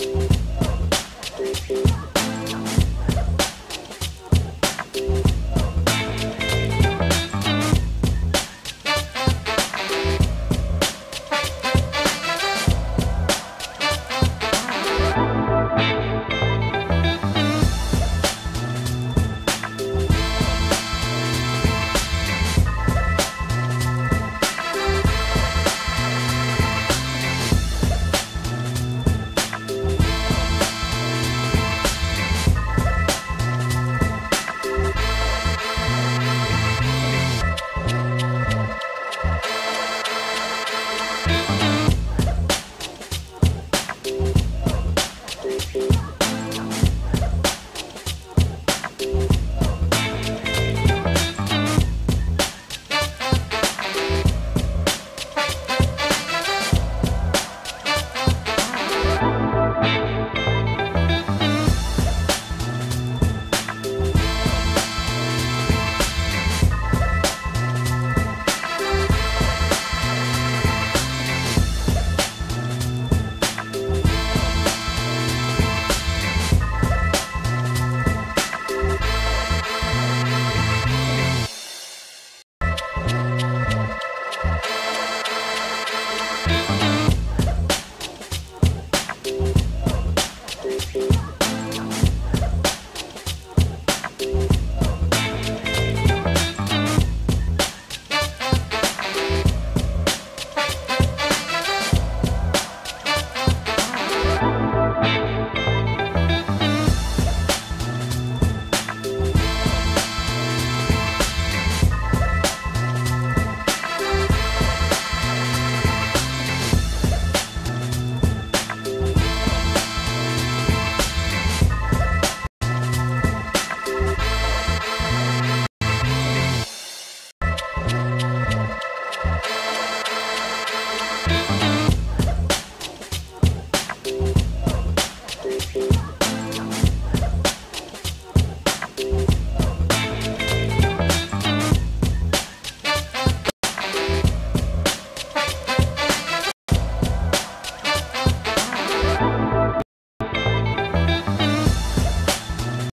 you